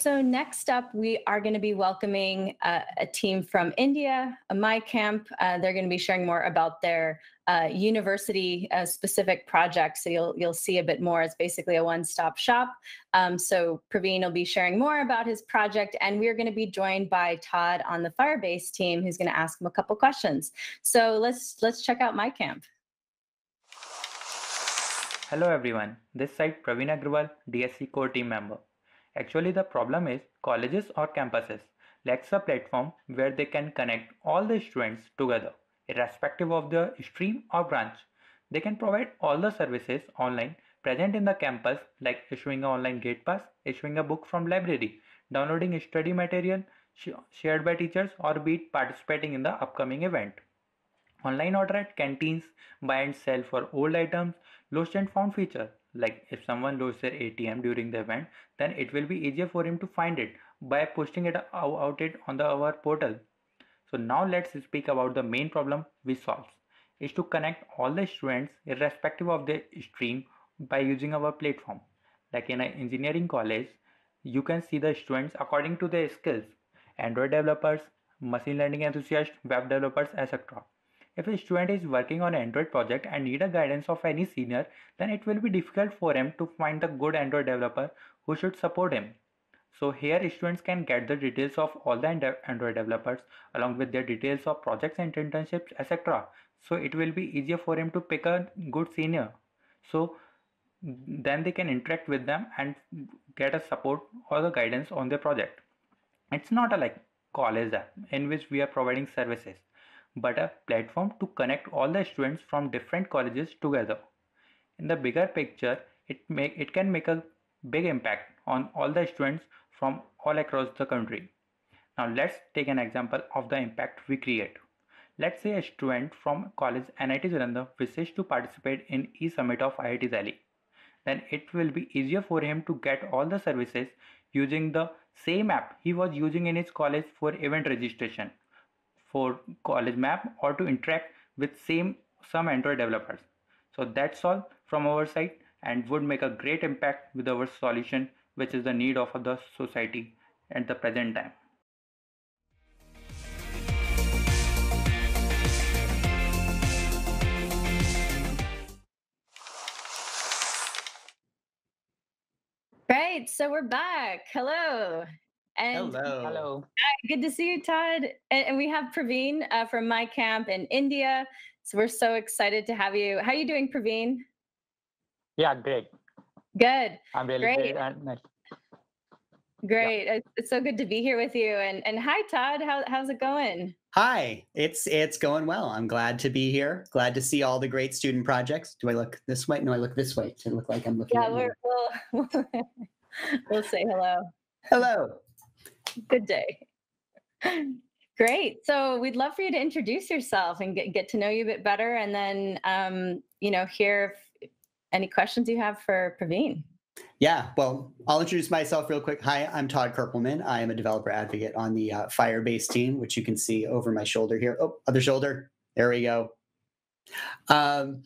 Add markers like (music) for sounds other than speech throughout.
so next up, we are going to be welcoming uh, a team from India, a MiCamp. Uh, they're going to be sharing more about their uh, university uh, specific project. So you'll you'll see a bit more. It's basically a one stop shop. Um, so Praveen will be sharing more about his project, and we're going to be joined by Todd on the Firebase team, who's going to ask him a couple questions. So let's let's check out MiCamp. Hello everyone, this side Praveen Agrawal, DSC core team member. Actually, the problem is colleges or campuses lacks a platform where they can connect all the students together, irrespective of their stream or branch. They can provide all the services online present in the campus like issuing an online gate pass, issuing a book from library, downloading study material shared by teachers or be participating in the upcoming event. Online order at canteens, buy and sell for old items, lost and found feature like if someone loses their ATM during the event, then it will be easier for him to find it by posting it out it on the our portal. So now let's speak about the main problem we solve is to connect all the students irrespective of their stream by using our platform. Like in an engineering college, you can see the students according to their skills, Android developers, machine learning enthusiasts, web developers, etc. If a student is working on an Android project and need a guidance of any senior, then it will be difficult for him to find the good Android developer who should support him. So here students can get the details of all the Android developers along with their details of projects and internships etc. So it will be easier for him to pick a good senior. So then they can interact with them and get a support or the guidance on their project. It's not a like college app in which we are providing services but a platform to connect all the students from different colleges together. In the bigger picture, it, make, it can make a big impact on all the students from all across the country. Now let's take an example of the impact we create. Let's say a student from college NIT Jalandhar wishes to participate in e-summit of IIT Delhi. Then it will be easier for him to get all the services using the same app he was using in his college for event registration for college map or to interact with same some android developers so that's all from our side and would make a great impact with our solution which is the need of the society at the present time Right, so we're back. Hello. And hello. Hello. Good to see you, Todd. And, and we have Praveen uh, from MiCamp in India. So we're so excited to have you. How are you doing, Praveen? Yeah, great. Good. I'm really great. great. Nice. Great. Yeah. It's so good to be here with you. And and hi, Todd. How, how's it going? Hi. It's it's going well. I'm glad to be here. Glad to see all the great student projects. Do I look this way? No, I look this way to look like I'm looking. Yeah, we're, we'll (laughs) we'll say hello. Hello. (laughs) Good day. Great. So we'd love for you to introduce yourself and get, get to know you a bit better, and then um, you know hear any questions you have for Praveen. Yeah, well, I'll introduce myself real quick. Hi, I'm Todd Kerpelman. I am a developer advocate on the uh, Firebase team, which you can see over my shoulder here. Oh, other shoulder. There we go. Um,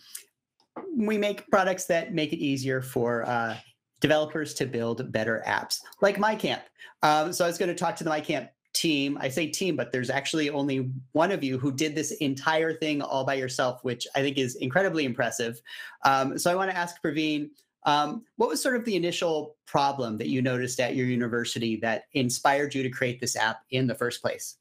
we make products that make it easier for uh, developers to build better apps, like MiCamp. Um, so I was going to talk to the MiCamp team. I say team, but there's actually only one of you who did this entire thing all by yourself, which I think is incredibly impressive. Um, so I want to ask Praveen, um, what was sort of the initial problem that you noticed at your university that inspired you to create this app in the first place?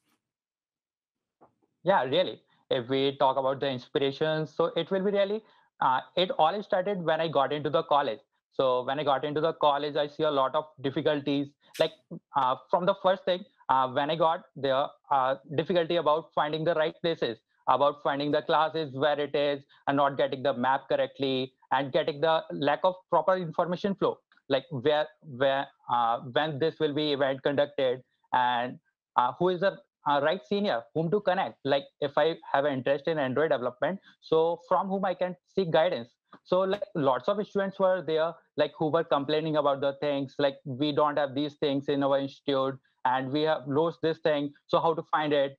Yeah, really. If we talk about the inspiration, so it will be really, uh, it all started when I got into the college. So when I got into the college, I see a lot of difficulties. Like uh, from the first thing, uh, when I got there, uh, difficulty about finding the right places, about finding the classes where it is, and not getting the map correctly, and getting the lack of proper information flow, like where, where, uh, when this will be event conducted, and uh, who is the uh, right senior whom to connect. Like if i have an interest in android development so from whom i can seek guidance so like lots of students were there like who were complaining about the things like we don't have these things in our institute and we have lost this thing so how to find it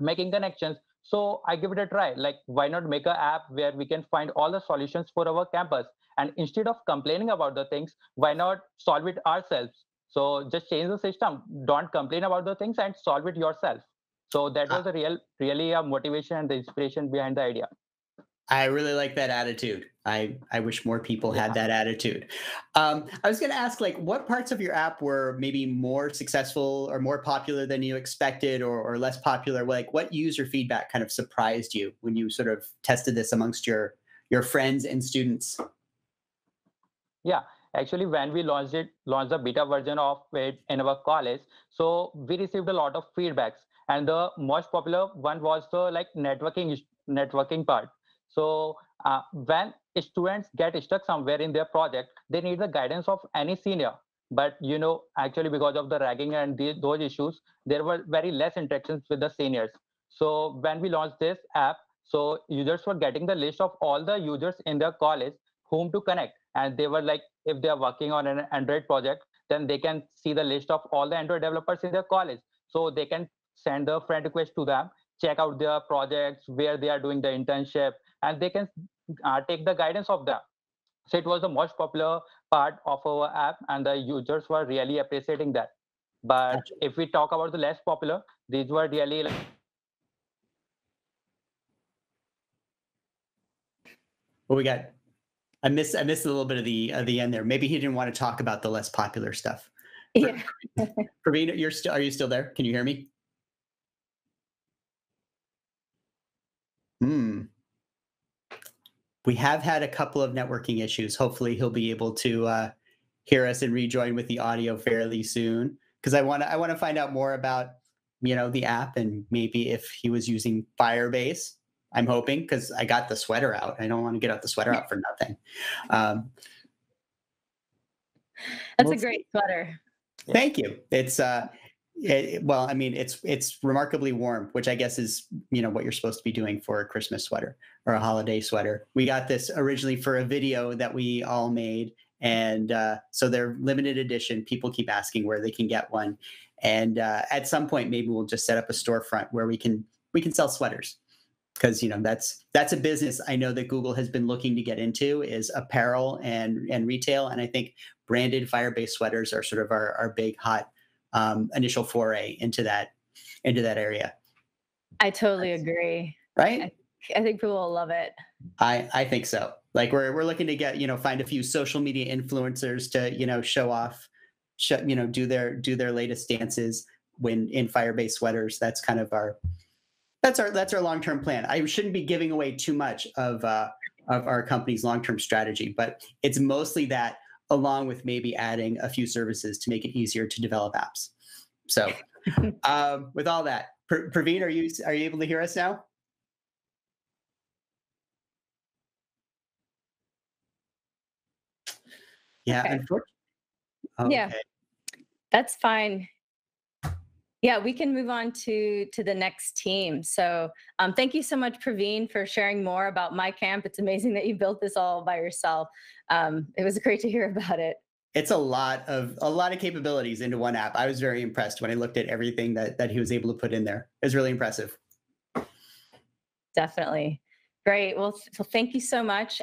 making connections so i give it a try like why not make an app where we can find all the solutions for our campus and instead of complaining about the things why not solve it ourselves So just change the system. Don't complain about the things and solve it yourself. So that Ah. was a real, really a motivation and the inspiration behind the idea. I really like that attitude. I I wish more people had that attitude. Um, I was going to ask, like, what parts of your app were maybe more successful or more popular than you expected, or or less popular? Like, what user feedback kind of surprised you when you sort of tested this amongst your your friends and students? Yeah, actually, when we launched it, launched a beta version of it in our college, so we received a lot of feedbacks, and the most popular one was the like networking networking part. So uh, when students get stuck somewhere in their project, they need the guidance of any senior. But you know, actually, because of the ragging and the, those issues, there were very less interactions with the seniors. So when we launched this app, so users were getting the list of all the users in their college whom to connect, and they were like, if they are working on an Android project, then they can see the list of all the Android developers in their college. So they can send a friend request to them, check out their projects, where they are doing the internship, and they can uh, take the guidance of them. So it was the most popular part of our app, and the users were really appreciating that. But Gotcha. if we talk about the less popular, these were really like What we got? I missed I missed a little bit of the of the end there. Maybe he didn't want to talk about the less popular stuff. Yeah. Praveen, you're still are you still there? Can you hear me? Hmm. We have had a couple of networking issues. Hopefully, he'll be able to uh, hear us and rejoin with the audio fairly soon. Because I want to I want to find out more about you know the app and maybe if he was using Firebase. I'm hoping because I got the sweater out. I don't want to get out the sweater out for nothing. Um, That's a Well, great sweater. Thank you. It's uh it, well, I mean, it's it's remarkably warm, which I guess is you know what you're supposed to be doing for a Christmas sweater or a holiday sweater. We got this originally for a video that we all made, and uh, so they're limited edition. People keep asking where they can get one, and uh, at some point maybe we'll just set up a storefront where we can we can sell sweaters because you know that's that's a business I know that Google has been looking to get into is apparel and and retail, and I think branded Firebase sweaters are sort of our, our big hot um, initial foray into that into that area, I totally agree. right? I think people will love it. I I think so. Like we're we're looking to get you know find a few social media influencers to you know show off, show, you know do their do their latest dances when in Firebase sweaters. That's kind of our that's our that's our long term plan. I shouldn't be giving away too much of uh, of our company's long term strategy, but it's mostly that along with maybe adding a few services to make it easier to develop apps. So (laughs) um, with all that, Pr- Praveen, are you are you able to hear us now? Yeah, Okay. unfortunately. Yeah. That's fine. Yeah, we can move on to to the next team. So, um, thank you so much, Praveen, for sharing more about MiCamp. It's amazing that you built this all by yourself. Um, it was great to hear (laughs) about it. It's a lot of a lot of capabilities into one app. I was very impressed when I looked at everything that that he was able to put in there. It was really impressive. Definitely. Great. Well, so thank you so much.